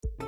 Three,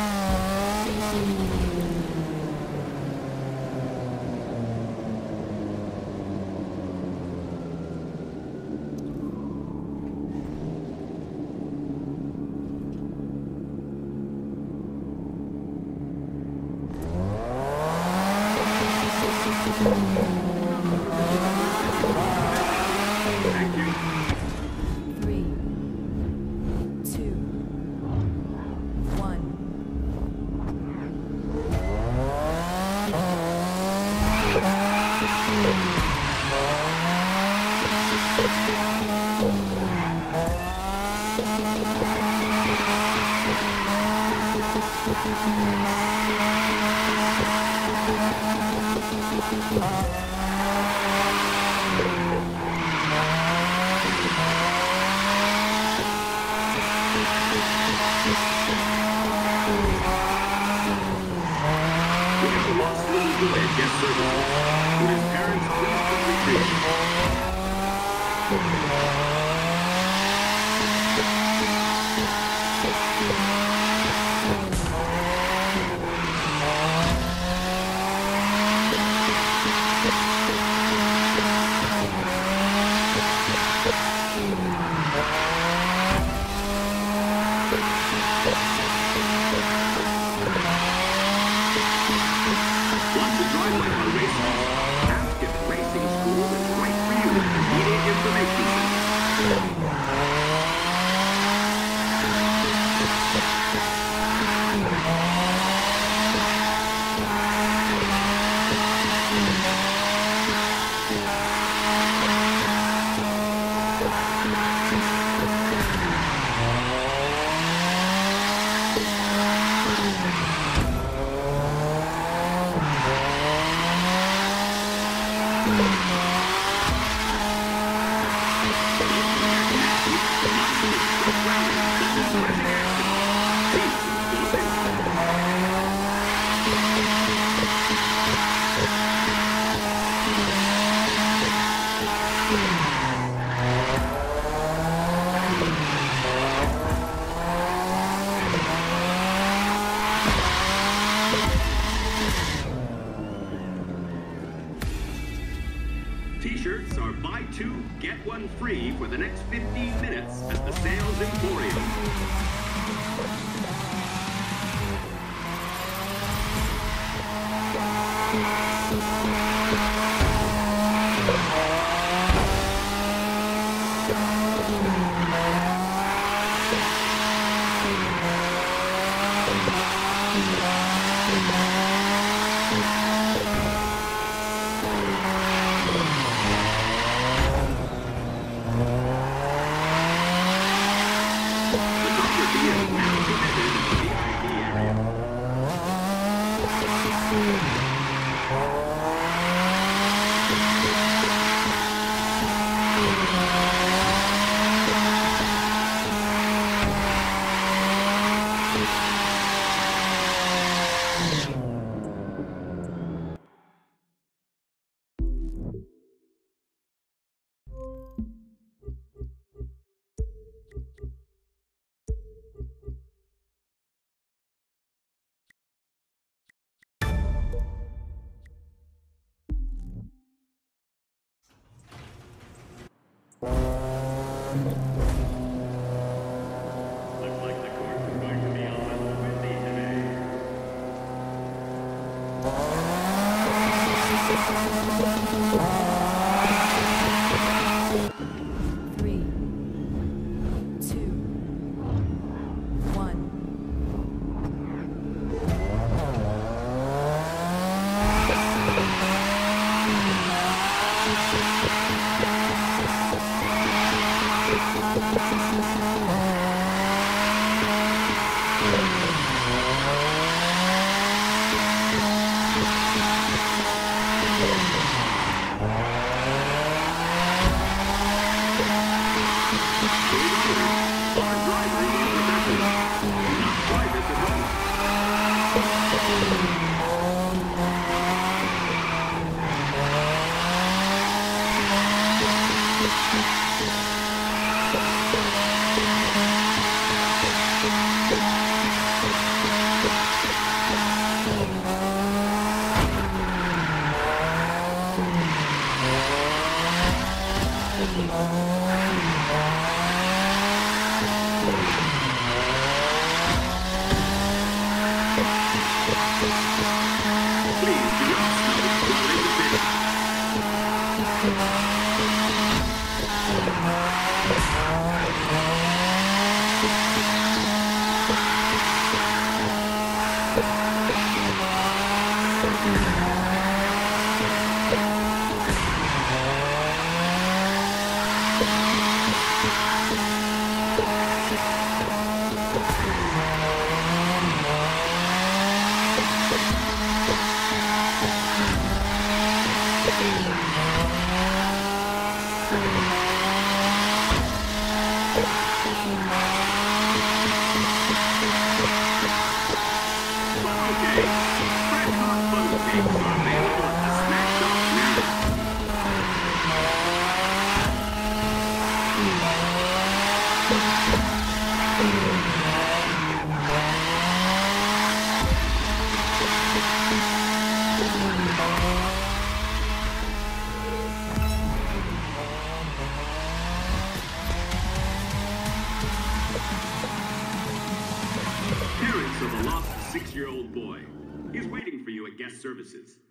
services.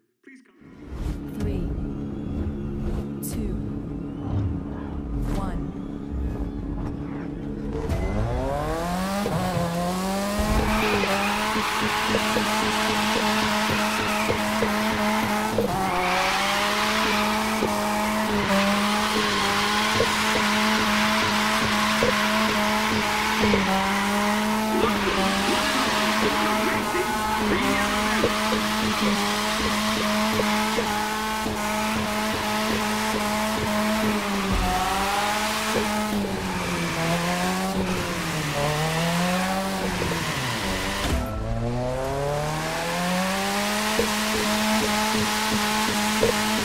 Thank you.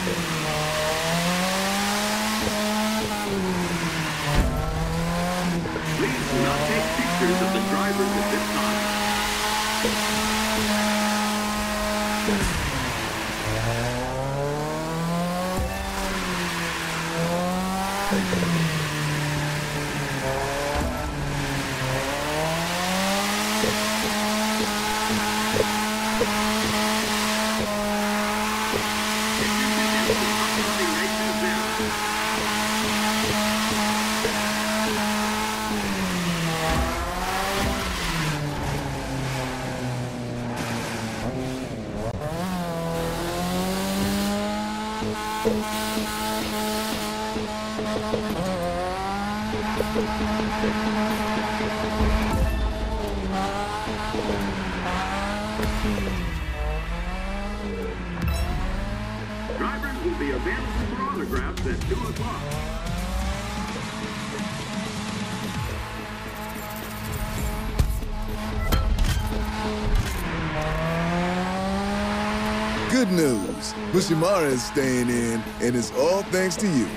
Please do not take pictures of the drivers at this time. Drivers will be available for autographs at 2 o'clock. Good news. Bushimara is staying in, and it's all thanks to you.